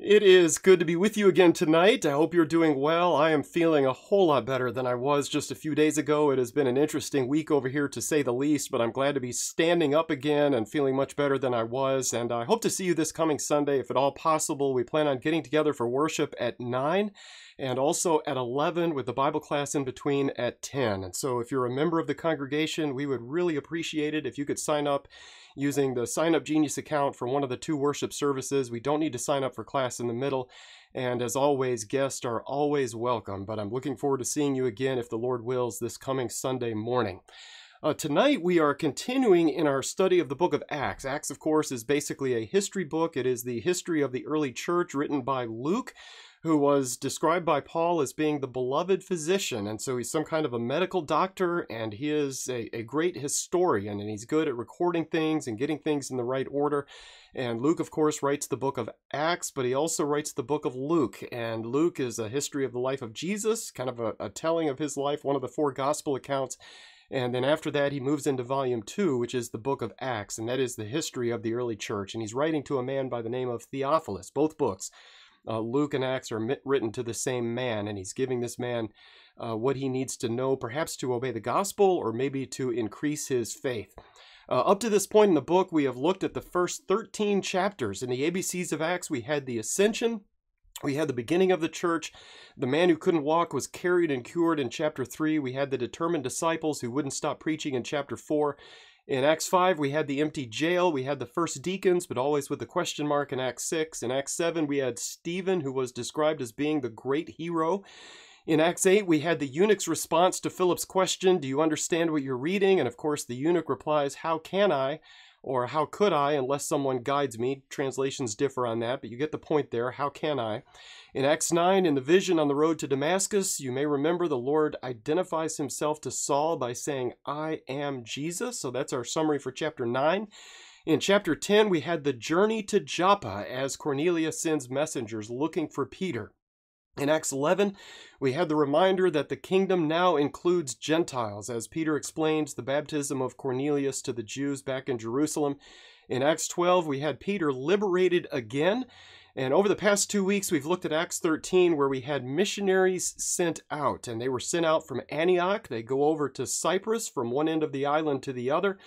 It is good to be with you again tonight. I hope you're doing well. I am feeling a whole lot better than I was just a few days ago. It has been an interesting week over here, to say the least, but I'm glad to be standing up again and feeling much better than I was. And I hope to see you this coming Sunday, if at all possible. We plan on getting together for worship at 9 and also at 11 with the Bible class in between at 10. And so if you're a member of the congregation, we would really appreciate it if you could sign up using the Sign Up Genius account for one of the two worship services. We don't need to sign up for class in the middle. And as always, guests are always welcome. But I'm looking forward to seeing you again, if the Lord wills, this coming Sunday morning. Uh, tonight we are continuing in our study of the book of Acts. Acts, of course, is basically a history book. It is the history of the early church written by Luke, who was described by Paul as being the beloved physician. And so he's some kind of a medical doctor, and he is a, a great historian, and he's good at recording things and getting things in the right order. And Luke, of course, writes the book of Acts, but he also writes the book of Luke. And Luke is a history of the life of Jesus, kind of a, a telling of his life, one of the four gospel accounts. And then after that, he moves into volume two, which is the book of Acts, and that is the history of the early church. And he's writing to a man by the name of Theophilus, both books uh, Luke and Acts are written to the same man, and he's giving this man uh, what he needs to know, perhaps to obey the gospel or maybe to increase his faith. Uh, up to this point in the book, we have looked at the first 13 chapters. In the ABCs of Acts, we had the ascension, we had the beginning of the church. The man who couldn't walk was carried and cured in chapter 3. We had the determined disciples who wouldn't stop preaching in chapter 4. In Acts 5, we had the empty jail. We had the first deacons, but always with a question mark in Acts 6. In Acts 7, we had Stephen, who was described as being the great hero. In Acts 8, we had the eunuch's response to Philip's question, Do you understand what you're reading? And of course, the eunuch replies, How can I? Or how could I, unless someone guides me? Translations differ on that, but you get the point there. How can I? In Acts 9, in the vision on the road to Damascus, you may remember the Lord identifies himself to Saul by saying, I am Jesus. So that's our summary for chapter 9. In chapter 10, we had the journey to Joppa as Cornelius sends messengers looking for Peter. In Acts 11, we had the reminder that the kingdom now includes Gentiles, as Peter explains the baptism of Cornelius to the Jews back in Jerusalem. In Acts 12, we had Peter liberated again and over the past two weeks, we've looked at Acts 13, where we had missionaries sent out, and they were sent out from Antioch. They go over to Cyprus from one end of the island to the other.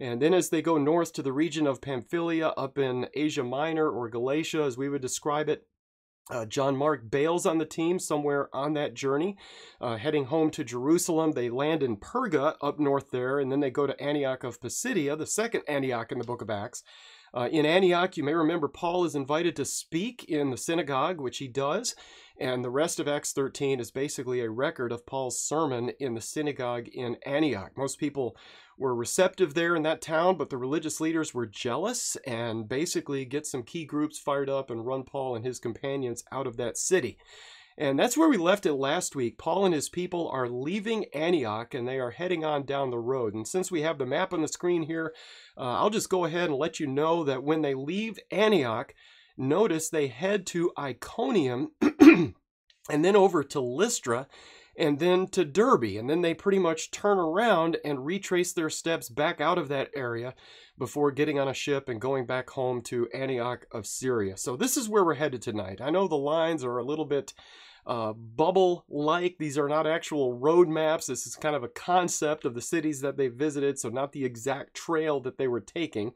And then as they go north to the region of Pamphylia, up in Asia Minor or Galatia, as we would describe it, uh, John Mark bails on the team somewhere on that journey, uh, heading home to Jerusalem. They land in Perga up north there, and then they go to Antioch of Pisidia, the second Antioch in the book of Acts. Uh, in Antioch, you may remember Paul is invited to speak in the synagogue, which he does. And the rest of Acts 13 is basically a record of Paul's sermon in the synagogue in Antioch. Most people were receptive there in that town, but the religious leaders were jealous and basically get some key groups fired up and run Paul and his companions out of that city. And that's where we left it last week. Paul and his people are leaving Antioch and they are heading on down the road. And since we have the map on the screen here, uh, I'll just go ahead and let you know that when they leave Antioch, notice they head to Iconium and then over to Lystra and then to Derbe. And then they pretty much turn around and retrace their steps back out of that area before getting on a ship and going back home to Antioch of Syria. So this is where we're headed tonight. I know the lines are a little bit uh, bubble like. These are not actual road maps. This is kind of a concept of the cities that they visited, so not the exact trail that they were taking.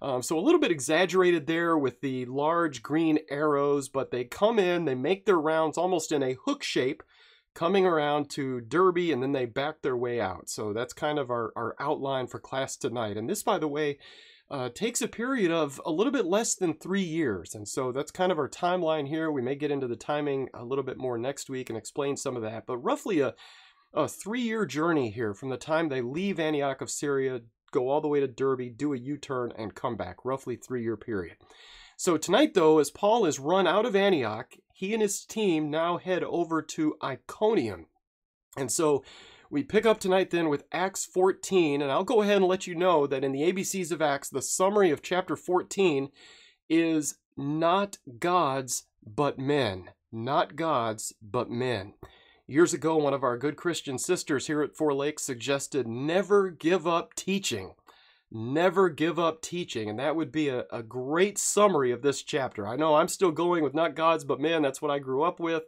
Um, so a little bit exaggerated there with the large green arrows, but they come in, they make their rounds almost in a hook shape coming around to Derbe, and then they back their way out. So that's kind of our, our outline for class tonight. And this, by the way, uh, takes a period of a little bit less than three years. And so that's kind of our timeline here. We may get into the timing a little bit more next week and explain some of that, but roughly a, a three year journey here from the time they leave Antioch of Syria, go all the way to Derbe, do a U turn, and come back, roughly three year period. So tonight, though, as Paul is run out of Antioch, he and his team now head over to Iconium. And so we pick up tonight then with Acts 14, and I'll go ahead and let you know that in the ABCs of Acts, the summary of chapter 14 is not gods, but men. Not gods, but men. Years ago, one of our good Christian sisters here at Four Lakes suggested never give up teaching. Never give up teaching. And that would be a, a great summary of this chapter. I know I'm still going with not God's, but man, that's what I grew up with.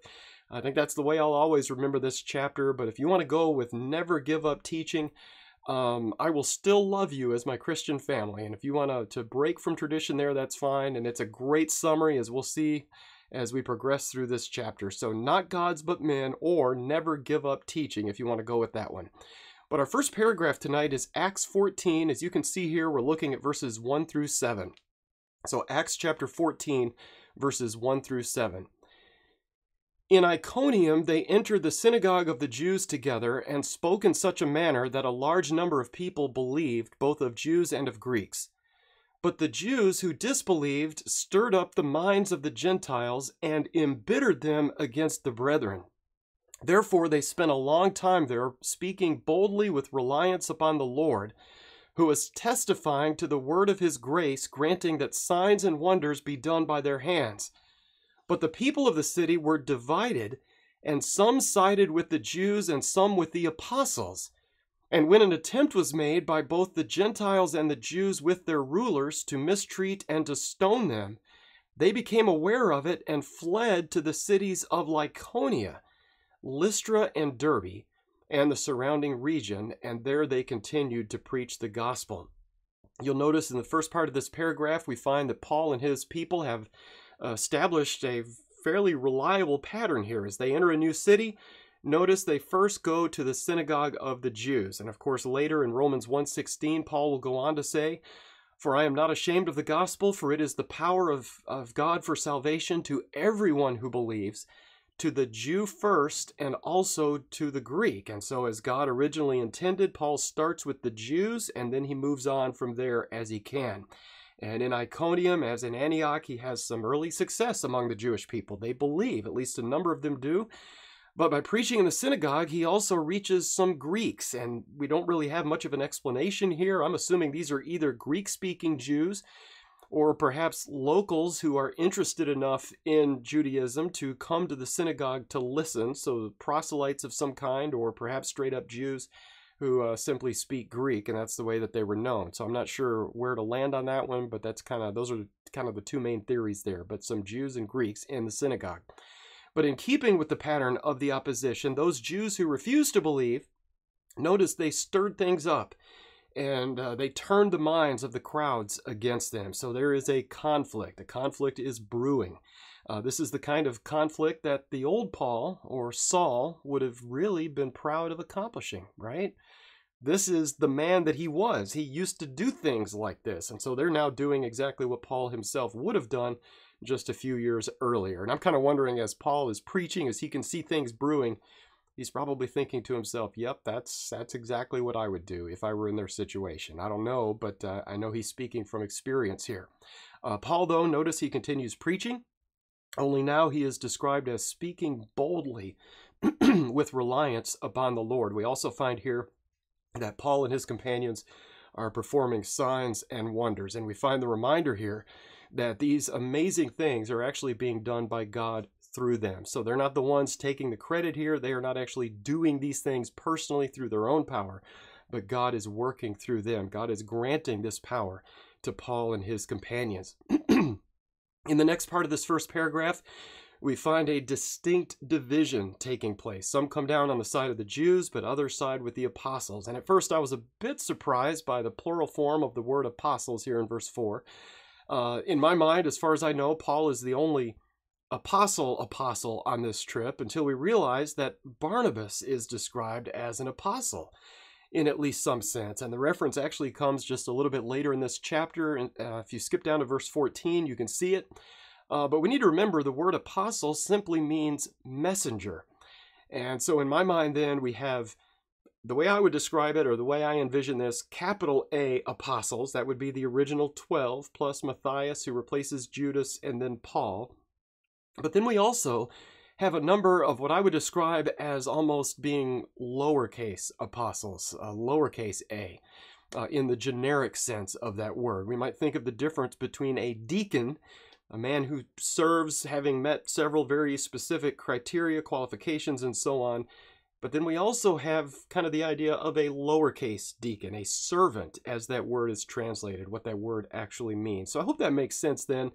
I think that's the way I'll always remember this chapter. But if you want to go with never give up teaching, um, I will still love you as my Christian family. And if you want to, to break from tradition there, that's fine. And it's a great summary, as we'll see as we progress through this chapter. So, not God's but men, or never give up teaching, if you want to go with that one. But our first paragraph tonight is Acts 14. As you can see here, we're looking at verses 1 through 7. So, Acts chapter 14, verses 1 through 7. In Iconium, they entered the synagogue of the Jews together and spoke in such a manner that a large number of people believed, both of Jews and of Greeks. But the Jews who disbelieved stirred up the minds of the Gentiles and embittered them against the brethren. Therefore, they spent a long time there, speaking boldly with reliance upon the Lord, who was testifying to the word of his grace, granting that signs and wonders be done by their hands. But the people of the city were divided, and some sided with the Jews and some with the apostles. And when an attempt was made by both the Gentiles and the Jews with their rulers to mistreat and to stone them, they became aware of it and fled to the cities of Lycaonia Lystra and Derbe and the surrounding region, and there they continued to preach the gospel. You'll notice in the first part of this paragraph, we find that Paul and his people have uh, established a fairly reliable pattern here. As they enter a new city, notice they first go to the synagogue of the Jews. And of course, later in Romans 1.16, Paul will go on to say, For I am not ashamed of the gospel, for it is the power of, of God for salvation to everyone who believes, to the Jew first and also to the Greek. And so, as God originally intended, Paul starts with the Jews and then he moves on from there as he can. And in Iconium, as in Antioch, he has some early success among the Jewish people. They believe, at least a number of them do. But by preaching in the synagogue, he also reaches some Greeks, and we don't really have much of an explanation here. I'm assuming these are either Greek speaking Jews or perhaps locals who are interested enough in Judaism to come to the synagogue to listen, so proselytes of some kind, or perhaps straight up Jews who uh, simply speak Greek, and that's the way that they were known. So I'm not sure where to land on that one, but that's kind of those are kind of the two main theories there. But some Jews and Greeks in the synagogue. But in keeping with the pattern of the opposition, those Jews who refused to believe, notice they stirred things up and uh, they turned the minds of the crowds against them. So there is a conflict. A conflict is brewing. Uh, this is the kind of conflict that the old Paul or Saul would have really been proud of accomplishing, right? This is the man that he was. He used to do things like this. And so they're now doing exactly what Paul himself would have done just a few years earlier. And I'm kind of wondering as Paul is preaching, as he can see things brewing, he's probably thinking to himself, "Yep, that's that's exactly what I would do if I were in their situation." I don't know, but uh, I know he's speaking from experience here. Uh, Paul, though, notice he continues preaching. Only now he is described as speaking boldly with reliance upon the Lord. We also find here that Paul and his companions are performing signs and wonders, and we find the reminder here that these amazing things are actually being done by God through them. So they're not the ones taking the credit here. They are not actually doing these things personally through their own power, but God is working through them. God is granting this power to Paul and his companions. In the next part of this first paragraph, we find a distinct division taking place. Some come down on the side of the Jews, but others side with the apostles. And at first, I was a bit surprised by the plural form of the word apostles here in verse 4. Uh, in my mind, as far as I know, Paul is the only apostle apostle on this trip until we realize that Barnabas is described as an apostle in at least some sense. And the reference actually comes just a little bit later in this chapter. And uh, if you skip down to verse 14, you can see it. Uh, but we need to remember the word apostle simply means messenger. And so in my mind, then, we have the way I would describe it, or the way I envision this, capital A apostles, that would be the original 12, plus Matthias, who replaces Judas, and then Paul. But then we also have a number of what I would describe as almost being lowercase apostles, uh, lowercase a, uh, in the generic sense of that word. We might think of the difference between a deacon, a man who serves having met several very specific criteria, qualifications, and so on, But then we also have kind of the idea of a lowercase deacon, a servant, as that word is translated, what that word actually means. So I hope that makes sense then.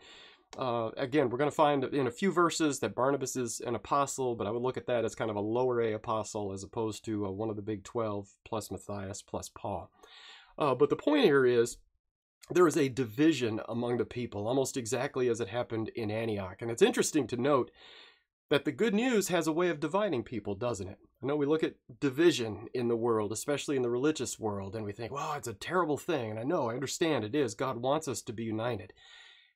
Uh, again, we're going to find in a few verses that Barnabas is an apostle, but I would look at that as kind of a lower A apostle as opposed to uh, one of the big 12 plus Matthias plus Paul. Uh, but the point here is there is a division among the people, almost exactly as it happened in Antioch. And it's interesting to note that the good news has a way of dividing people, doesn't it? I know we look at division in the world, especially in the religious world, and we think, wow, it's a terrible thing. And I know, I understand it is. God wants us to be united.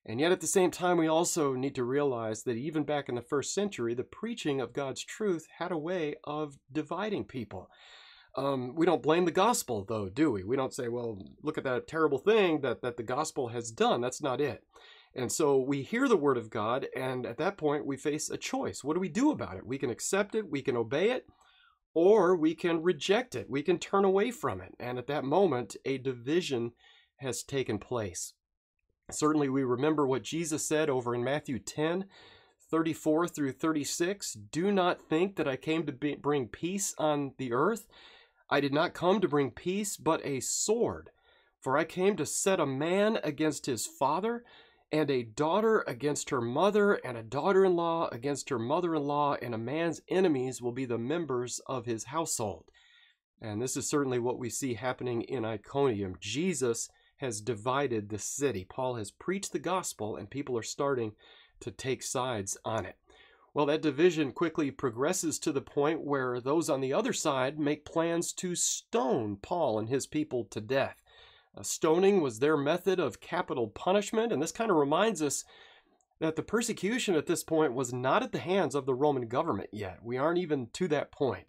And yet, at the same time, we also need to realize that even back in the first century, the preaching of God's truth had a way of dividing people. Um, we don't blame the gospel, though, do we? We don't say, well, look at that terrible thing that, that the gospel has done. That's not it. And so we hear the word of God, and at that point, we face a choice. What do we do about it? We can accept it, we can obey it, or we can reject it. We can turn away from it. And at that moment, a division has taken place. Certainly, we remember what Jesus said over in Matthew 10 34 through 36. Do not think that I came to be, bring peace on the earth. I did not come to bring peace, but a sword. For I came to set a man against his father, and a daughter against her mother, and a daughter in law against her mother in law, and a man's enemies will be the members of his household. And this is certainly what we see happening in Iconium. Jesus has divided the city. Paul has preached the gospel, and people are starting to take sides on it. Well, that division quickly progresses to the point where those on the other side make plans to stone Paul and his people to death. Uh, stoning was their method of capital punishment, and this kind of reminds us that the persecution at this point was not at the hands of the Roman government yet. We aren't even to that point.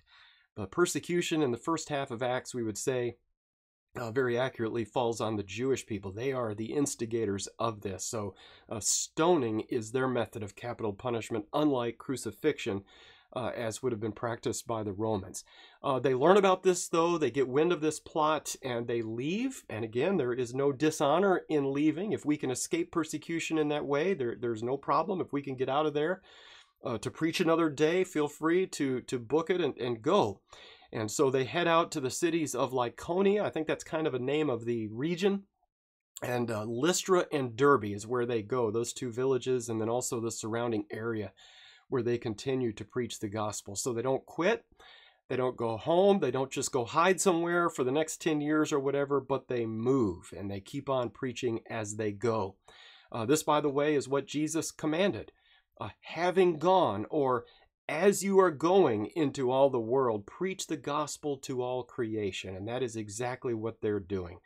But persecution in the first half of Acts, we would say, uh, very accurately falls on the Jewish people. They are the instigators of this. So, uh, stoning is their method of capital punishment, unlike crucifixion, uh, as would have been practiced by the Romans. Uh, they learn about this, though, they get wind of this plot and they leave. And again, there is no dishonor in leaving. If we can escape persecution in that way, there, there's no problem. If we can get out of there uh, to preach another day, feel free to, to book it and, and go. And so they head out to the cities of Lycaonia. I think that's kind of a name of the region. And uh, Lystra and Derbe is where they go, those two villages, and then also the surrounding area where they continue to preach the gospel. So they don't quit. They don't go home. They don't just go hide somewhere for the next 10 years or whatever, but they move and they keep on preaching as they go. Uh, this, by the way, is what Jesus commanded. Uh, having gone or as you are going into all the world, preach the gospel to all creation. And that is exactly what they're doing.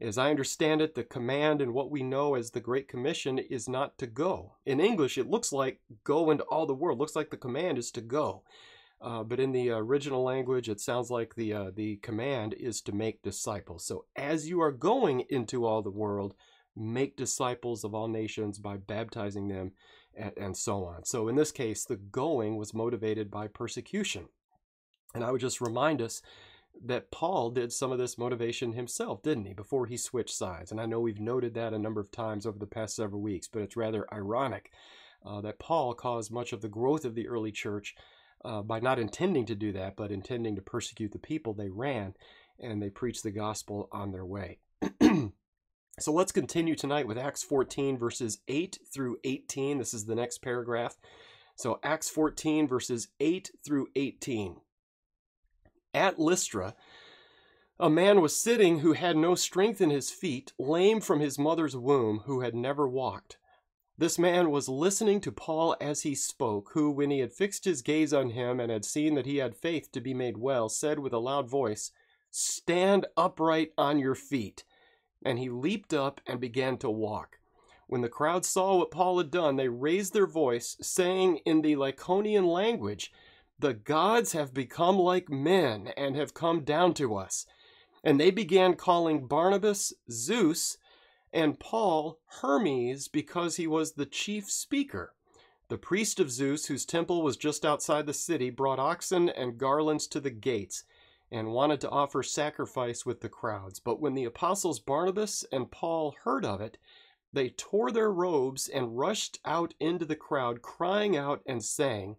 As I understand it, the command and what we know as the Great Commission is not to go. In English, it looks like go into all the world. Looks like the command is to go. Uh, but in the original language, it sounds like the uh, the command is to make disciples. So as you are going into all the world, make disciples of all nations by baptizing them and, and so on. So in this case, the going was motivated by persecution. And I would just remind us that Paul did some of this motivation himself, didn't he, before he switched sides? And I know we've noted that a number of times over the past several weeks, but it's rather ironic uh, that Paul caused much of the growth of the early church uh, by not intending to do that, but intending to persecute the people they ran, and they preached the gospel on their way. So let's continue tonight with Acts 14, verses 8 through 18. This is the next paragraph. So, Acts 14, verses 8 through 18. At Lystra, a man was sitting who had no strength in his feet, lame from his mother's womb, who had never walked. This man was listening to Paul as he spoke, who, when he had fixed his gaze on him and had seen that he had faith to be made well, said with a loud voice, Stand upright on your feet and he leaped up and began to walk. When the crowd saw what Paul had done, they raised their voice, saying in the Lycaonian language, The gods have become like men and have come down to us. And they began calling Barnabas Zeus and Paul Hermes because he was the chief speaker. The priest of Zeus, whose temple was just outside the city, brought oxen and garlands to the gates and wanted to offer sacrifice with the crowds. But when the apostles Barnabas and Paul heard of it, they tore their robes and rushed out into the crowd, crying out and saying,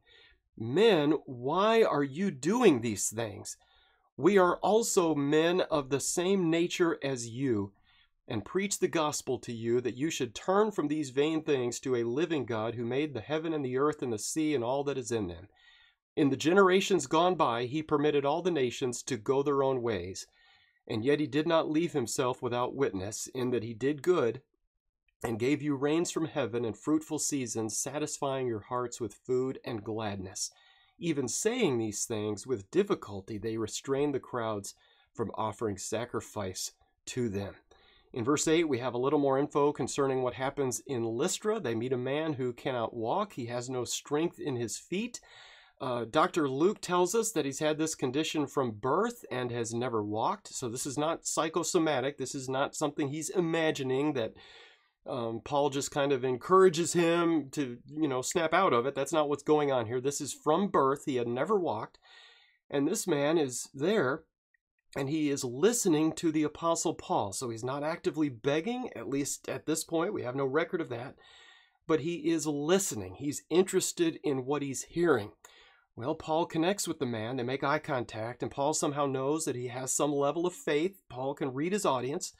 Men, why are you doing these things? We are also men of the same nature as you, and preach the gospel to you that you should turn from these vain things to a living God who made the heaven and the earth and the sea and all that is in them. In the generations gone by, he permitted all the nations to go their own ways, and yet he did not leave himself without witness, in that he did good and gave you rains from heaven and fruitful seasons, satisfying your hearts with food and gladness. Even saying these things with difficulty, they restrained the crowds from offering sacrifice to them. In verse 8, we have a little more info concerning what happens in Lystra. They meet a man who cannot walk, he has no strength in his feet. Uh, Dr. Luke tells us that he's had this condition from birth and has never walked. So this is not psychosomatic. This is not something he's imagining that um, Paul just kind of encourages him to, you know, snap out of it. That's not what's going on here. This is from birth. He had never walked. And this man is there and he is listening to the Apostle Paul. So he's not actively begging, at least at this point. We have no record of that. But he is listening. He's interested in what he's hearing. Well, Paul connects with the man. They make eye contact, and Paul somehow knows that he has some level of faith. Paul can read his audience.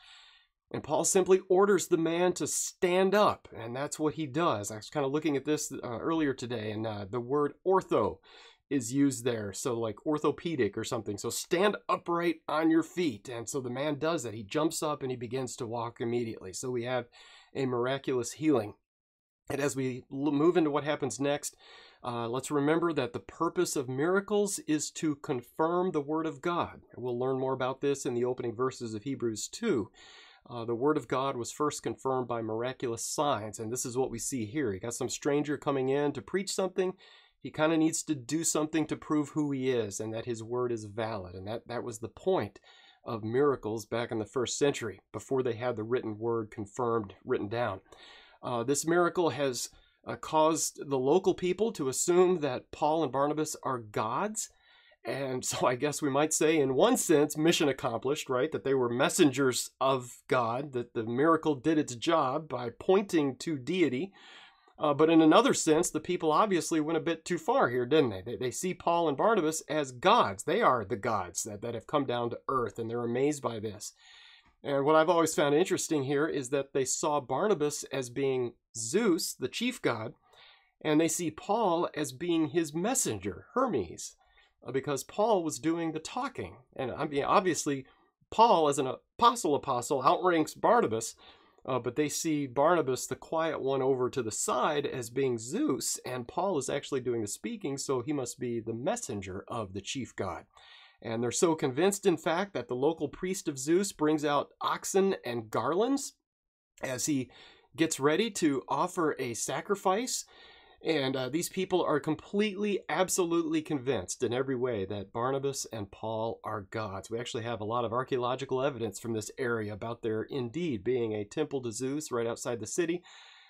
And Paul simply orders the man to stand up, and that's what he does. I was kind of looking at this uh, earlier today, and uh, the word ortho is used there. So, like orthopedic or something. So, stand upright on your feet. And so the man does that. He jumps up and he begins to walk immediately. So, we have a miraculous healing. And as we move into what happens next, uh, let's remember that the purpose of miracles is to confirm the Word of God. We'll learn more about this in the opening verses of Hebrews 2. Uh, the word of God was first confirmed by miraculous signs, and this is what we see here. You got some stranger coming in to preach something. He kind of needs to do something to prove who he is and that his word is valid. And that, that was the point of miracles back in the first century before they had the written word confirmed, written down. Uh, this miracle has uh, caused the local people to assume that Paul and Barnabas are gods and so I guess we might say, in one sense, mission accomplished, right? That they were messengers of God, that the miracle did its job by pointing to deity. Uh, but in another sense, the people obviously went a bit too far here, didn't they? they? They see Paul and Barnabas as gods. They are the gods that, that have come down to earth, and they're amazed by this. And what I've always found interesting here is that they saw Barnabas as being Zeus, the chief god, and they see Paul as being his messenger, Hermes. Uh, because Paul was doing the talking. And I mean, obviously, Paul, as an apostle apostle, outranks Barnabas, uh, but they see Barnabas, the quiet one, over to the side as being Zeus, and Paul is actually doing the speaking, so he must be the messenger of the chief god. And they're so convinced, in fact, that the local priest of Zeus brings out oxen and garlands as he gets ready to offer a sacrifice. And uh, these people are completely, absolutely convinced in every way that Barnabas and Paul are gods. We actually have a lot of archaeological evidence from this area about there indeed being a temple to Zeus right outside the city.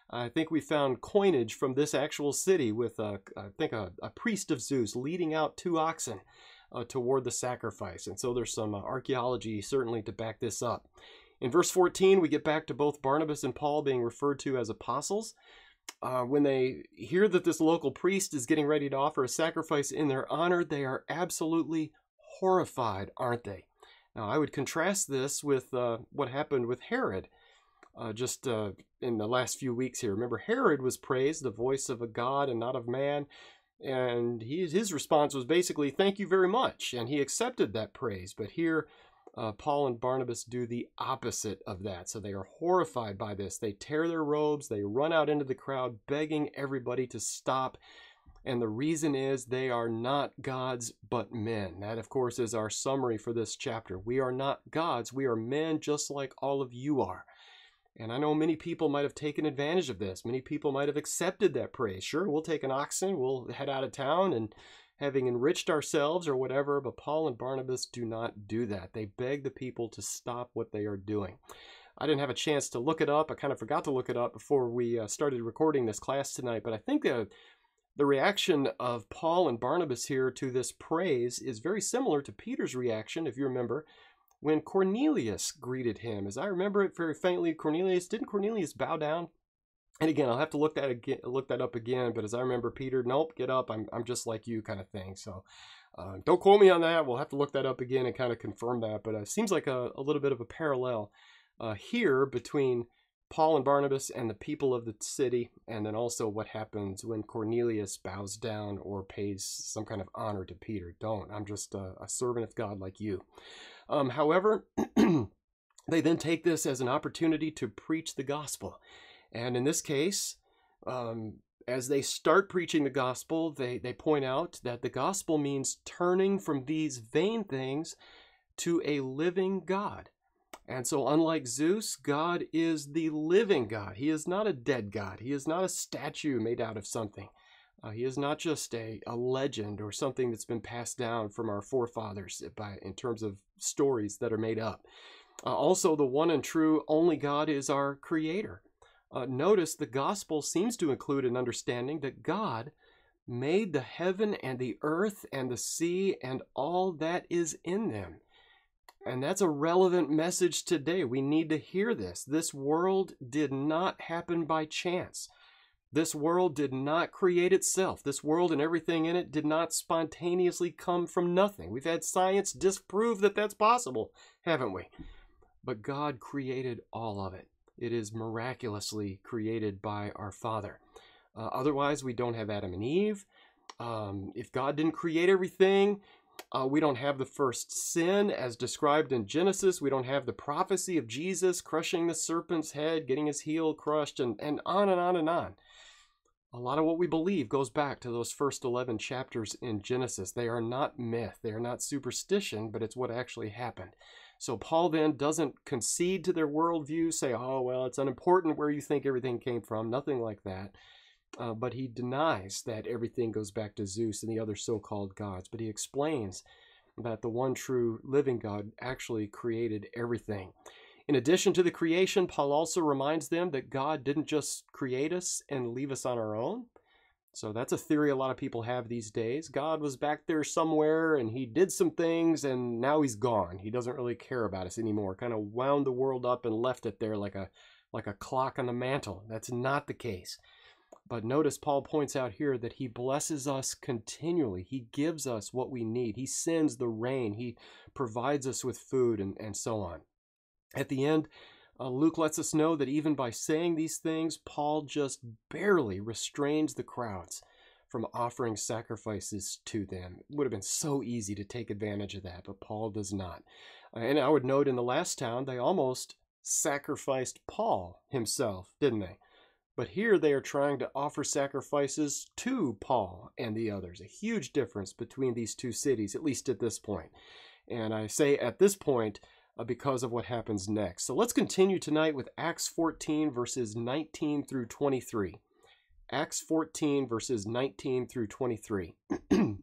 I think we found coinage from this actual city with, uh, I think, a, a, priest of Zeus leading out two oxen uh, toward the sacrifice. And so there's some uh, archaeology certainly to back this up. In verse 14, we get back to both Barnabas and Paul being referred to as apostles uh, when they hear that this local priest is getting ready to offer a sacrifice in their honor, they are absolutely horrified, aren't they? Now, I would contrast this with uh, what happened with Herod uh, just uh, in the last few weeks here. Remember, Herod was praised, the voice of a God and not of man. And he, his response was basically, Thank you very much. And he accepted that praise. But here, uh, Paul and Barnabas do the opposite of that. So they are horrified by this. They tear their robes, they run out into the crowd, begging everybody to stop. And the reason is they are not gods, but men. That, of course, is our summary for this chapter. We are not gods, we are men just like all of you are. And I know many people might have taken advantage of this. Many people might have accepted that praise. Sure, we'll take an oxen, we'll head out of town and having enriched ourselves or whatever, but Paul and Barnabas do not do that. They beg the people to stop what they are doing. I didn't have a chance to look it up. I kind of forgot to look it up before we uh, started recording this class tonight, but I think the, the reaction of Paul and Barnabas here to this praise is very similar to Peter's reaction, if you remember, when Cornelius greeted him. As I remember it very faintly, Cornelius, didn't Cornelius bow down and again, I'll have to look that again, look that up again. But as I remember, Peter, nope, get up. I'm I'm just like you, kind of thing. So uh, don't quote me on that. We'll have to look that up again and kind of confirm that. But it uh, seems like a, a little bit of a parallel uh, here between Paul and Barnabas and the people of the city, and then also what happens when Cornelius bows down or pays some kind of honor to Peter. Don't. I'm just a, a servant of God like you. Um, however, they then take this as an opportunity to preach the gospel. And in this case, um, as they start preaching the gospel, they, they point out that the gospel means turning from these vain things to a living God. And so, unlike Zeus, God is the living God. He is not a dead God. He is not a statue made out of something. Uh, he is not just a, a legend or something that's been passed down from our forefathers by, in terms of stories that are made up. Uh, also, the one and true only God is our creator. Uh, notice the gospel seems to include an understanding that God made the heaven and the earth and the sea and all that is in them. And that's a relevant message today. We need to hear this. This world did not happen by chance. This world did not create itself. This world and everything in it did not spontaneously come from nothing. We've had science disprove that that's possible, haven't we? But God created all of it. It is miraculously created by our Father. Uh, otherwise, we don't have Adam and Eve. Um, if God didn't create everything, uh, we don't have the first sin as described in Genesis. We don't have the prophecy of Jesus crushing the serpent's head, getting his heel crushed, and, and on and on and on. A lot of what we believe goes back to those first 11 chapters in Genesis. They are not myth, they are not superstition, but it's what actually happened. So Paul then doesn't concede to their worldview, say, oh, well, it's unimportant where you think everything came from, nothing like that. Uh, but he denies that everything goes back to Zeus and the other so called gods. But he explains that the one true living God actually created everything. In addition to the creation, Paul also reminds them that God didn't just create us and leave us on our own, so that's a theory a lot of people have these days. God was back there somewhere and he did some things and now he's gone. He doesn't really care about us anymore. Kind of wound the world up and left it there like a like a clock on the mantle. That's not the case. But notice Paul points out here that he blesses us continually. He gives us what we need. He sends the rain. He provides us with food and, and so on. At the end, uh, Luke lets us know that even by saying these things, Paul just barely restrains the crowds from offering sacrifices to them. It would have been so easy to take advantage of that, but Paul does not. Uh, and I would note in the last town, they almost sacrificed Paul himself, didn't they? But here they are trying to offer sacrifices to Paul and the others. A huge difference between these two cities, at least at this point. And I say at this point Uh, because of what happens next. So let's continue tonight with Acts 14, verses 19 through 23. Acts 14, verses 19 through 23.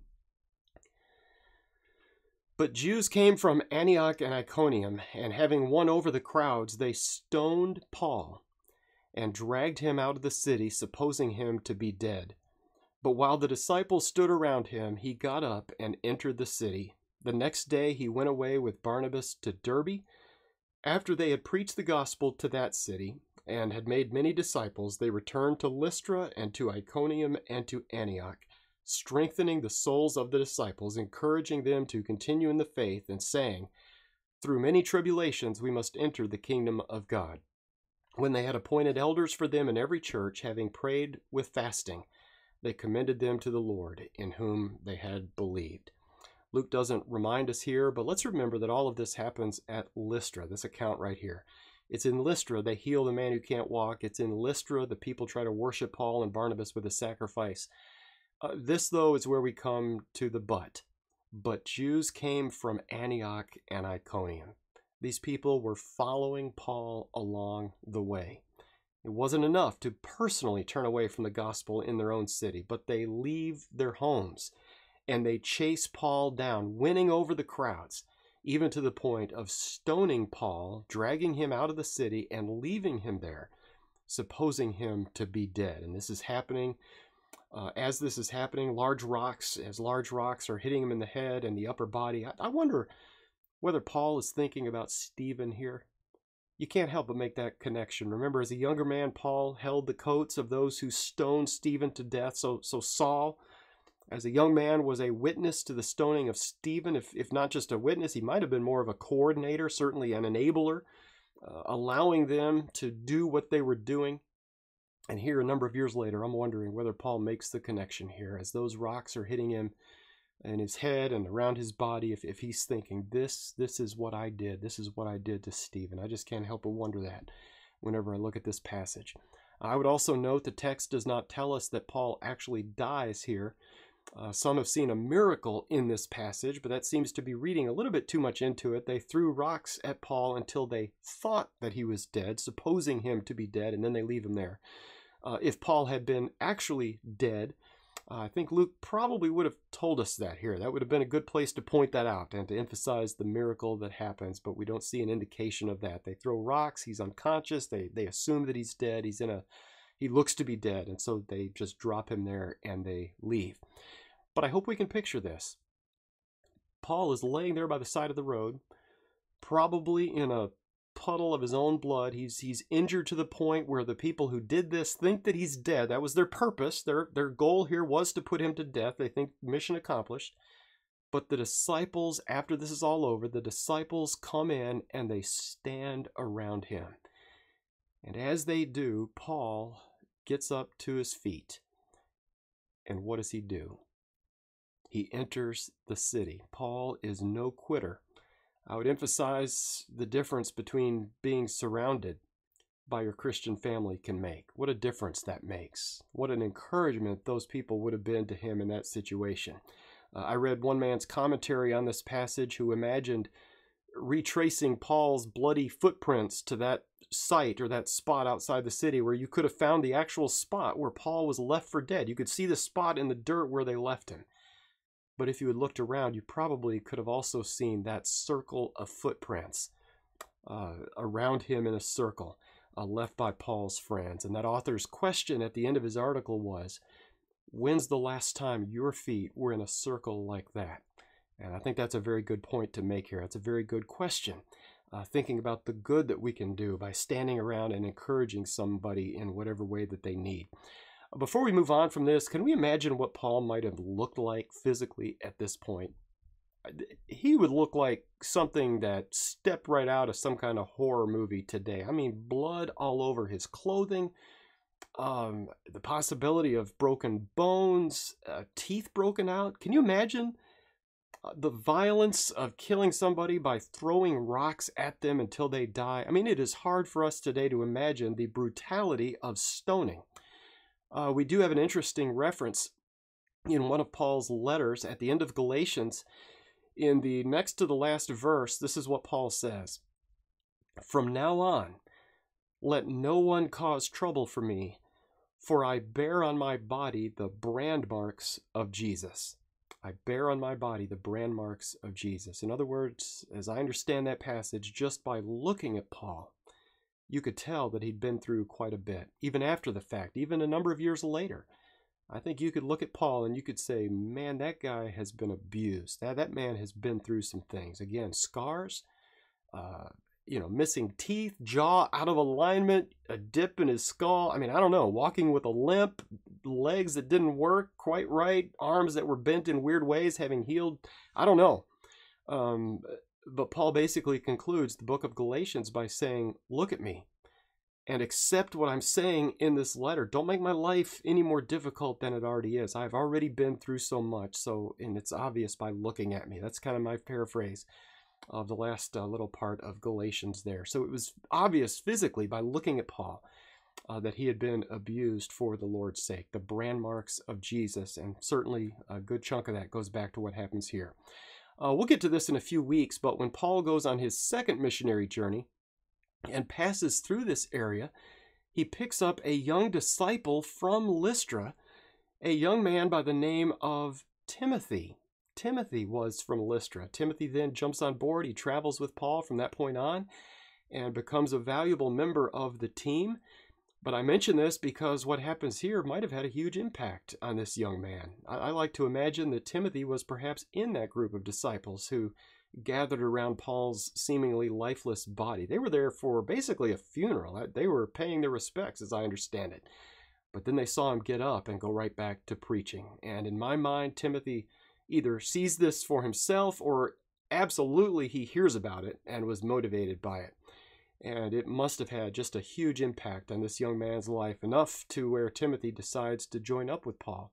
But Jews came from Antioch and Iconium, and having won over the crowds, they stoned Paul and dragged him out of the city, supposing him to be dead. But while the disciples stood around him, he got up and entered the city. The next day he went away with Barnabas to Derbe. After they had preached the gospel to that city and had made many disciples, they returned to Lystra and to Iconium and to Antioch, strengthening the souls of the disciples, encouraging them to continue in the faith, and saying, Through many tribulations we must enter the kingdom of God. When they had appointed elders for them in every church, having prayed with fasting, they commended them to the Lord, in whom they had believed. Luke doesn't remind us here, but let's remember that all of this happens at Lystra, this account right here. It's in Lystra they heal the man who can't walk. It's in Lystra the people try to worship Paul and Barnabas with a sacrifice. Uh, this, though, is where we come to the but. But Jews came from Antioch and Iconium. These people were following Paul along the way. It wasn't enough to personally turn away from the gospel in their own city, but they leave their homes and they chase Paul down, winning over the crowds, even to the point of stoning Paul, dragging him out of the city, and leaving him there, supposing him to be dead. And this is happening. Uh, as this is happening, large rocks, as large rocks are hitting him in the head and the upper body. I, I wonder whether Paul is thinking about Stephen here. you can't help but make that connection. Remember, as a younger man, Paul held the coats of those who stoned Stephen to death. So, so Saul, as a young man, was a witness to the stoning of Stephen. If, if not just a witness, he might have been more of a coordinator, certainly an enabler, uh, allowing them to do what they were doing. And here, a number of years later, I'm wondering whether Paul makes the connection here as those rocks are hitting him in his head and around his body if, if he's thinking this this is what i did this is what i did to stephen i just can't help but wonder that whenever i look at this passage i would also note the text does not tell us that paul actually dies here uh, some have seen a miracle in this passage but that seems to be reading a little bit too much into it they threw rocks at paul until they thought that he was dead supposing him to be dead and then they leave him there uh, if paul had been actually dead uh, I think Luke probably would have told us that here. That would have been a good place to point that out and to emphasize the miracle that happens, but we don't see an indication of that. They throw rocks, he's unconscious, they, they assume that he's dead, he's in a he looks to be dead, and so they just drop him there and they leave. But I hope we can picture this. Paul is laying there by the side of the road, probably in a puddle of his own blood. He's he's injured to the point where the people who did this think that he's dead. That was their purpose. Their their goal here was to put him to death. They think mission accomplished. But the disciples, after this is all over, the disciples come in and they stand around him. And as they do, Paul gets up to his feet. And what does he do? He enters the city. Paul is no quitter. I would emphasize the difference between being surrounded by your Christian family can make. What a difference that makes. What an encouragement those people would have been to him in that situation. Uh, I read one man's commentary on this passage who imagined retracing Paul's bloody footprints to that site or that spot outside the city where you could have found the actual spot where Paul was left for dead. You could see the spot in the dirt where they left him. But if you had looked around, you probably could have also seen that circle of footprints uh, around him in a circle uh, left by Paul's friends. And that author's question at the end of his article was, When's the last time your feet were in a circle like that? And I think that's a very good point to make here. That's a very good question. Uh, thinking about the good that we can do by standing around and encouraging somebody in whatever way that they need. Before we move on from this, can we imagine what Paul might have looked like physically at this point? He would look like something that stepped right out of some kind of horror movie today. I mean, blood all over his clothing, um, the possibility of broken bones, uh, teeth broken out. Can you imagine uh, the violence of killing somebody by throwing rocks at them until they die? I mean, it is hard for us today to imagine the brutality of stoning uh, we do have an interesting reference in one of Paul's letters at the end of Galatians. In the next to the last verse, this is what Paul says From now on, let no one cause trouble for me, for I bear on my body the brand marks of Jesus. I bear on my body the brand marks of Jesus. In other words, as I understand that passage, just by looking at Paul, you could tell that he'd been through quite a bit, even after the fact, even a number of years later. I think you could look at Paul and you could say, man, that guy has been abused. That, that man has been through some things. Again, scars, uh, you know, missing teeth, jaw out of alignment, a dip in his skull. I mean, I don't know, walking with a limp, legs that didn't work quite right, arms that were bent in weird ways, having healed. I don't know. Um, but Paul basically concludes the book of Galatians by saying, Look at me and accept what I'm saying in this letter. Don't make my life any more difficult than it already is. I've already been through so much, so and it's obvious by looking at me. That's kind of my paraphrase of the last uh, little part of Galatians there. So it was obvious physically by looking at Paul uh, that he had been abused for the Lord's sake, the brand marks of Jesus, and certainly a good chunk of that goes back to what happens here. Uh, we'll get to this in a few weeks, but when Paul goes on his second missionary journey and passes through this area, he picks up a young disciple from Lystra, a young man by the name of Timothy. Timothy was from Lystra. Timothy then jumps on board. He travels with Paul from that point on and becomes a valuable member of the team. But I mention this because what happens here might have had a huge impact on this young man. I, I, like to imagine that Timothy was perhaps in that group of disciples who gathered around Paul's seemingly lifeless body. They were there for basically a funeral. They were paying their respects, as I understand it. But then they saw him get up and go right back to preaching. And in my mind, Timothy either sees this for himself or absolutely he hears about it and was motivated by it. And it must have had just a huge impact on this young man's life, enough to where Timothy decides to join up with Paul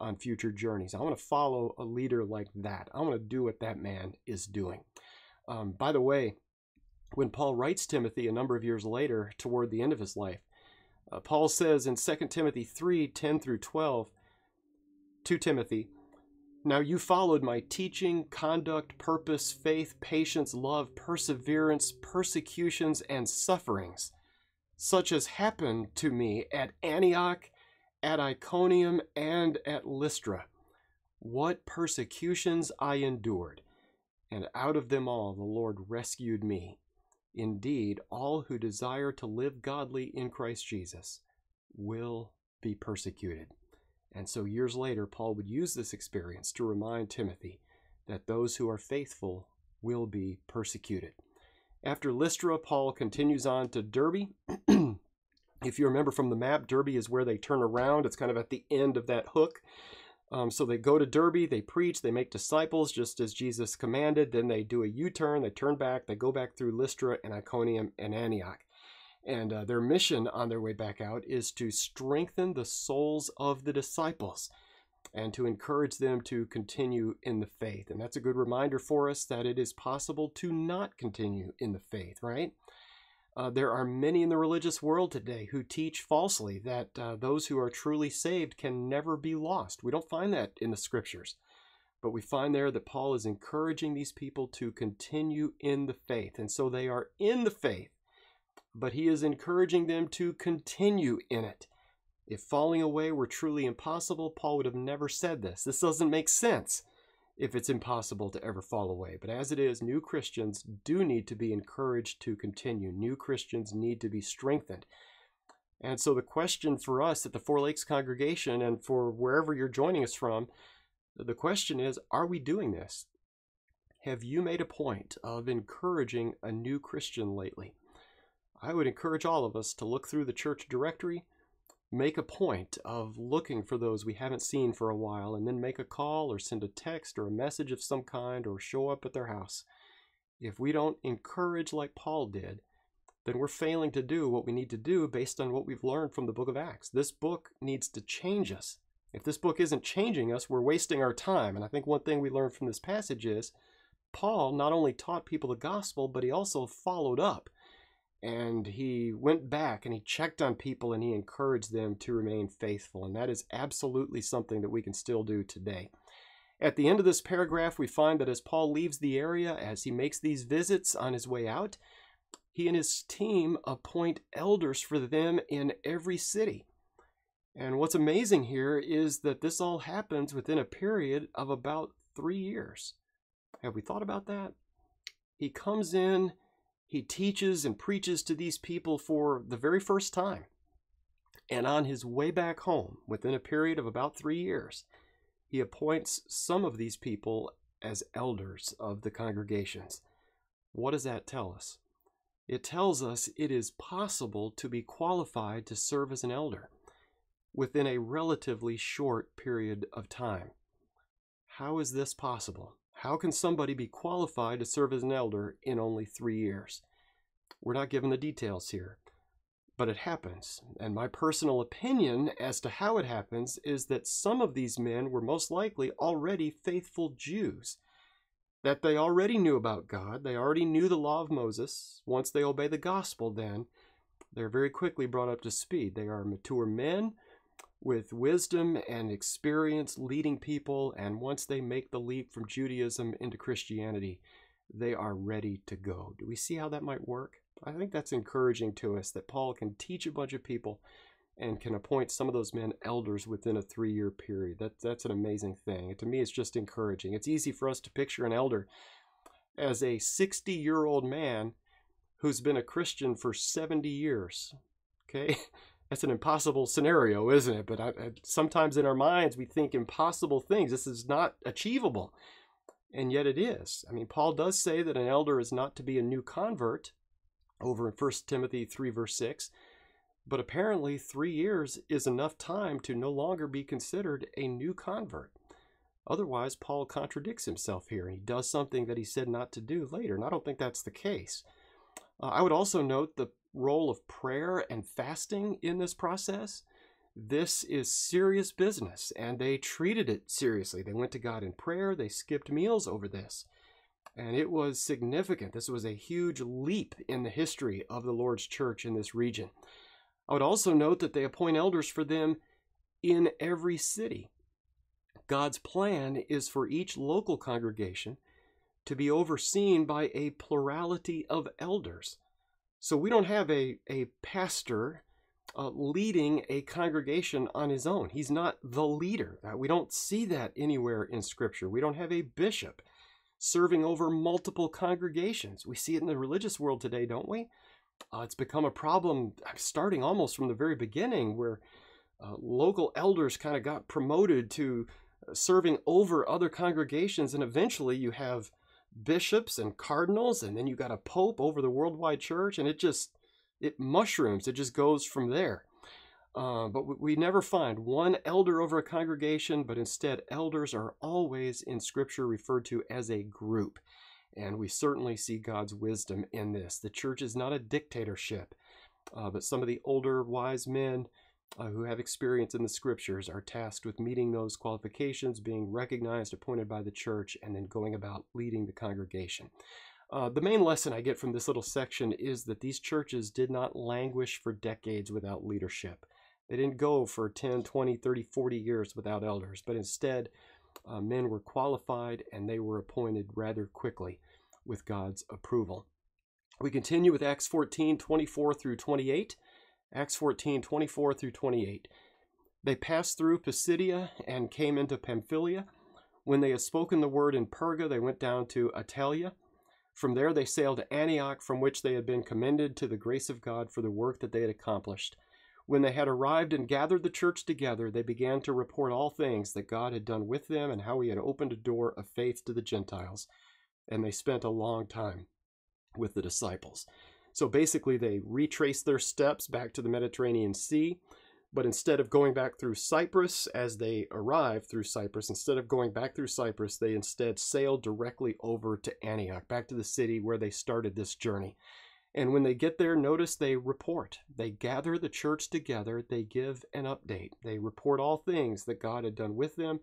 on future journeys. I want to follow a leader like that. I want to do what that man is doing. Um, by the way, when Paul writes Timothy a number of years later, toward the end of his life, uh, Paul says in 2 Timothy 3 10 through 12 to Timothy, Now you followed my teaching, conduct, purpose, faith, patience, love, perseverance, persecutions, and sufferings, such as happened to me at Antioch at Iconium and at Lystra. What persecutions I endured, and out of them all the Lord rescued me. Indeed, all who desire to live godly in Christ Jesus will be persecuted. And so, years later, Paul would use this experience to remind Timothy that those who are faithful will be persecuted. After Lystra, Paul continues on to Derbe. If you remember from the map, Derbe is where they turn around. It's kind of at the end of that hook. Um, so they go to Derbe, they preach, they make disciples just as Jesus commanded. Then they do a U turn, they turn back, they go back through Lystra and Iconium and Antioch. And uh, their mission on their way back out is to strengthen the souls of the disciples and to encourage them to continue in the faith. And that's a good reminder for us that it is possible to not continue in the faith, right? Uh, there are many in the religious world today who teach falsely that uh, those who are truly saved can never be lost. We don't find that in the scriptures, but we find there that Paul is encouraging these people to continue in the faith. And so they are in the faith, but he is encouraging them to continue in it. If falling away were truly impossible, Paul would have never said this. This doesn't make sense if it's impossible to ever fall away. But as it is, new Christians do need to be encouraged to continue. New Christians need to be strengthened. And so the question for us at the Four Lakes congregation and for wherever you're joining us from, the question is are we doing this? Have you made a point of encouraging a new Christian lately? I would encourage all of us to look through the church directory make a point of looking for those we haven't seen for a while and then make a call or send a text or a message of some kind or show up at their house. If we don't encourage like Paul did, then we're failing to do what we need to do based on what we've learned from the book of Acts. This book needs to change us. If this book isn't changing us, we're wasting our time. And I think one thing we learned from this passage is Paul not only taught people the gospel, but he also followed up and he went back and he checked on people and he encouraged them to remain faithful. And that is absolutely something that we can still do today. At the end of this paragraph, we find that as Paul leaves the area, as he makes these visits on his way out, he and his team appoint elders for them in every city. And what's amazing here is that this all happens within a period of about three years. Have we thought about that? He comes in he teaches and preaches to these people for the very first time. And on his way back home, within a period of about three years, he appoints some of these people as elders of the congregations. What does that tell us? It tells us it is possible to be qualified to serve as an elder within a relatively short period of time. How is this possible? How can somebody be qualified to serve as an elder in only three years? We're not given the details here, but it happens. And my personal opinion as to how it happens is that some of these men were most likely already faithful Jews, that they already knew about God, they already knew the law of Moses. Once they obey the gospel, then they're very quickly brought up to speed. They are mature men with wisdom and experience leading people, and once they make the leap from Judaism into Christianity, they are ready to go. Do we see how that might work? I think that's encouraging to us that Paul can teach a bunch of people and can appoint some of those men elders within a three year period. That, that's an amazing thing. to me, it's just encouraging. It's easy for us to picture an elder as a 60 year old man who's been a Christian for 70 years. Okay? that's an impossible scenario, isn't it? But I, I, sometimes in our minds we think impossible things. This is not achievable. And yet it is. I mean, Paul does say that an elder is not to be a new convert over in 1 Timothy 3, verse 6. But apparently, three years is enough time to no longer be considered a new convert. Otherwise, Paul contradicts himself here and he does something that he said not to do later. And I don't think that's the case. Uh, I would also note the role of prayer and fasting in this process. This is serious business, and they treated it seriously. They went to God in prayer, they skipped meals over this. And it was significant. This was a huge leap in the history of the Lord's church in this region. I would also note that they appoint elders for them in every city. God's plan is for each local congregation to be overseen by a plurality of elders. So we don't have a, a pastor uh, leading a congregation on his own. He's not the leader. Uh, we don't see that anywhere in Scripture. We don't have a bishop serving over multiple congregations. We see it in the religious world today, don't we? Uh, it's become a problem starting almost from the very beginning where uh, local elders kind of got promoted to uh, serving over other congregations, and eventually you have bishops and cardinals, and then you got a pope over the worldwide church, and it just it mushrooms. It just goes from there. Uh, but we never find one elder over a congregation, but instead elders are always in Scripture referred to as a group. And we certainly see God's wisdom in this. The church is not a dictatorship, uh, but some of the older wise men uh, who have experience in the scriptures are tasked with meeting those qualifications, being recognized, appointed by the church, and then going about leading the congregation. Uh, the main lesson I get from this little section is that these churches did not languish for decades without leadership. They didn't go for 10, 20, 30, 40 years without elders, but instead, uh, men were qualified and they were appointed rather quickly with God's approval. We continue with Acts 14 24 through 28. Acts 14 24 through 28. They passed through Pisidia and came into Pamphylia. When they had spoken the word in Perga, they went down to Attalia. From there, they sailed to Antioch, from which they had been commended to the grace of God for the work that they had accomplished. When they had arrived and gathered the church together, they began to report all things that God had done with them and how he had opened a door of faith to the Gentiles. And they spent a long time with the disciples. So basically, they retrace their steps back to the Mediterranean Sea. But instead of going back through Cyprus as they arrived through Cyprus, instead of going back through Cyprus, they instead sailed directly over to Antioch, back to the city where they started this journey. And when they get there, notice they report. They gather the church together. They give an update. They report all things that God had done with them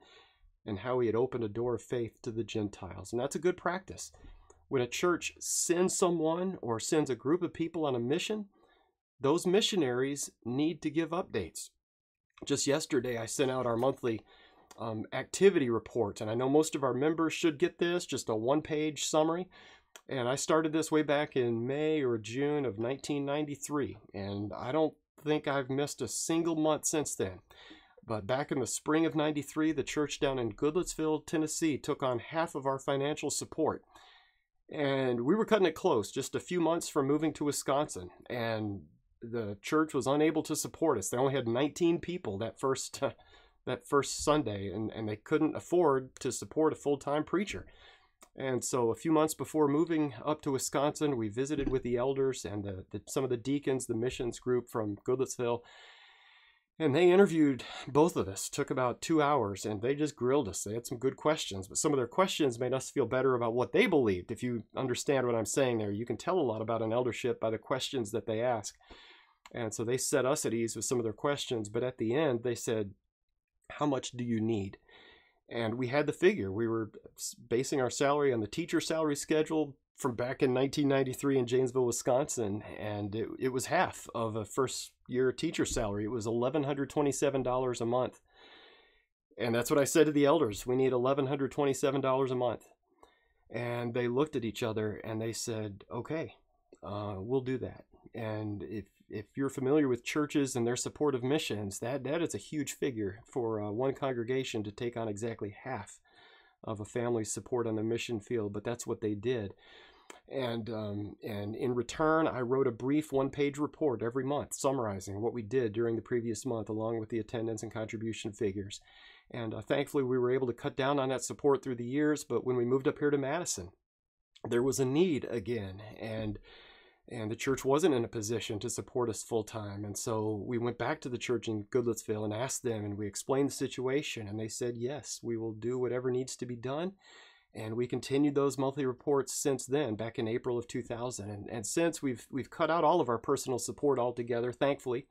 and how he had opened a door of faith to the Gentiles. And that's a good practice. When a church sends someone or sends a group of people on a mission, those missionaries need to give updates. Just yesterday, I sent out our monthly um, activity report, and I know most of our members should get this, just a one page summary. And I started this way back in May or June of 1993. And I don't think I've missed a single month since then. But back in the spring of 93, the church down in Goodlettsville, Tennessee took on half of our financial support. And we were cutting it close, just a few months from moving to Wisconsin. And the church was unable to support us. They only had 19 people that first uh, that first Sunday, and, and they couldn't afford to support a full time preacher. And so, a few months before moving up to Wisconsin, we visited with the elders and the, the, some of the deacons, the missions group from Goodlettsville. And they interviewed both of us. Took about two hours, and they just grilled us. They had some good questions, but some of their questions made us feel better about what they believed. If you understand what I'm saying there, you can tell a lot about an eldership by the questions that they ask. And so they set us at ease with some of their questions. But at the end, they said, How much do you need? and we had the figure. We were uh, basing our salary on the teacher salary schedule from back in 1993 in Janesville, Wisconsin, and it, it was half of a first year teacher salary. It was $1,127 a month. And that's what I said to the elders. We need $1,127 a month. And they looked at each other and they said, okay, uh, we'll do that. And if if you're familiar with churches and their support of missions, that that is a huge figure for uh, one congregation to take on exactly half of a family's support on the mission field. But that's what they did. And um, and in return, I wrote a brief one-page report every month summarizing what we did during the previous month, along with the attendance and contribution figures. And uh, thankfully, we were able to cut down on that support through the years. But when we moved up here to Madison, there was a need again. And and the church wasn't in a position to support us full time. And so we went back to the church in Goodlettsville and asked them, and we explained the situation. And they said, yes, we will do whatever needs to be done. And we continued those monthly reports since then, back in April of 2000. And, and since we've, we've cut out all of our personal support altogether, thankfully.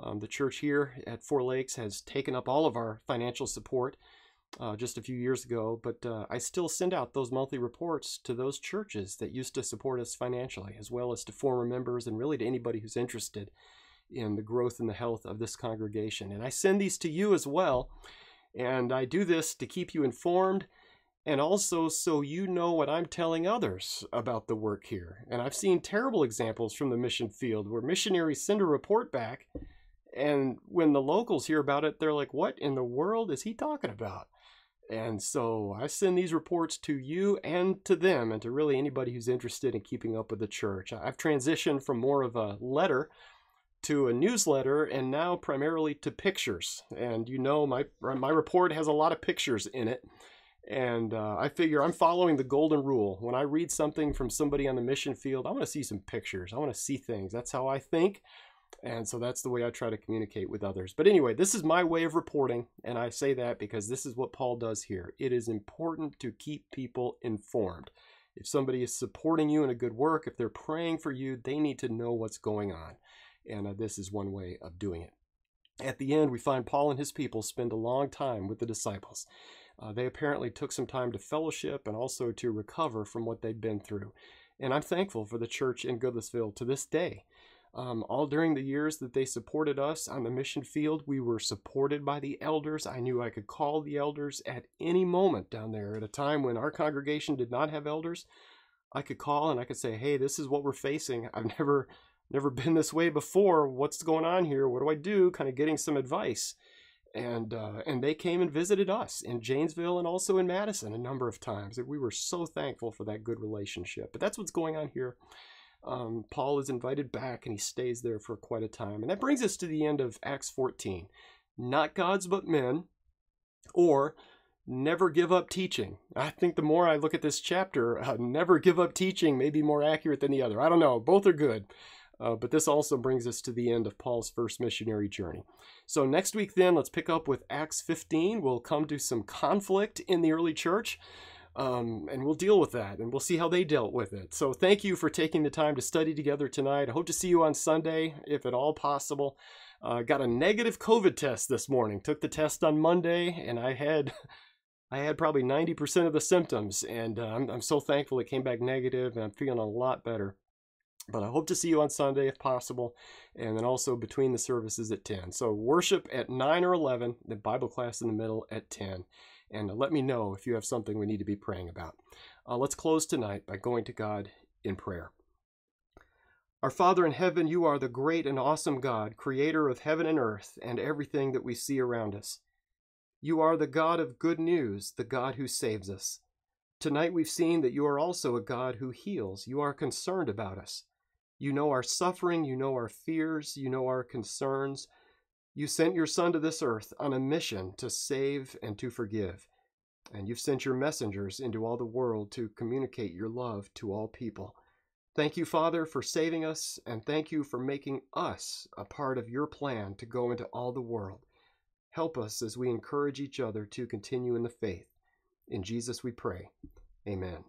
Um, the church here at Four Lakes has taken up all of our financial support uh, just a few years ago, but uh, I still send out those monthly reports to those churches that used to support us financially, as well as to former members and really to anybody who's interested in the growth and the health of this congregation. And I send these to you as well, and I do this to keep you informed and also so you know what I'm telling others about the work here. And I've seen terrible examples from the mission field where missionaries send a report back, and when the locals hear about it, they're like, What in the world is he talking about? And so I send these reports to you and to them, and to really anybody who's interested in keeping up with the church. I've transitioned from more of a letter to a newsletter and now primarily to pictures. And you know, my, my report has a lot of pictures in it. And uh, I figure I'm following the golden rule. When I read something from somebody on the mission field, I want to see some pictures. I want to see things. That's how I think. And so that's the way I try to communicate with others. But anyway, this is my way of reporting. And I say that because this is what Paul does here. It is important to keep people informed. If somebody is supporting you in a good work, if they're praying for you, they need to know what's going on. And uh, this is one way of doing it. At the end, we find Paul and his people spend a long time with the disciples. Uh, they apparently took some time to fellowship and also to recover from what they'd been through. And I'm thankful for the church in Goodlettsville to this day. Um, all during the years that they supported us on the mission field, we were supported by the elders. I knew I could call the elders at any moment down there. At a time when our congregation did not have elders, I could call and I could say, "Hey, this is what we're facing. I've never, never been this way before. What's going on here? What do I do?" Kind of getting some advice, and uh, and they came and visited us in Janesville and also in Madison a number of times. And we were so thankful for that good relationship. But that's what's going on here um, Paul is invited back and he stays there for quite a time. And that brings us to the end of Acts 14. Not gods, but men, or never give up teaching. I think the more I look at this chapter, uh, never give up teaching may be more accurate than the other. I don't know. Both are good. Uh, but this also brings us to the end of Paul's first missionary journey. So next week, then, let's pick up with Acts 15. We'll come to some conflict in the early church. Um, and we'll deal with that and we'll see how they dealt with it. So thank you for taking the time to study together tonight. I hope to see you on Sunday, if at all possible. Uh, got a negative COVID test this morning. Took the test on Monday, and I had, I had probably 90% of the symptoms, and uh, I'm, I'm so thankful it came back negative, and I'm feeling a lot better. But I hope to see you on Sunday if possible, and then also between the services at 10. So worship at 9 or 11, the Bible class in the middle at 10 and let me know if you have something we need to be praying about. Uh, let's close tonight by going to God in prayer. Our Father in heaven, you are the great and awesome God, creator of heaven and earth and everything that we see around us. You are the God of good news, the God who saves us. Tonight we've seen that you are also a God who heals. You are concerned about us. You know our suffering, you know our fears, you know our concerns, you sent your Son to this earth on a mission to save and to forgive. And you've sent your messengers into all the world to communicate your love to all people. Thank you, Father, for saving us, and thank you for making us a part of your plan to go into all the world. Help us as we encourage each other to continue in the faith. In Jesus we pray. Amen.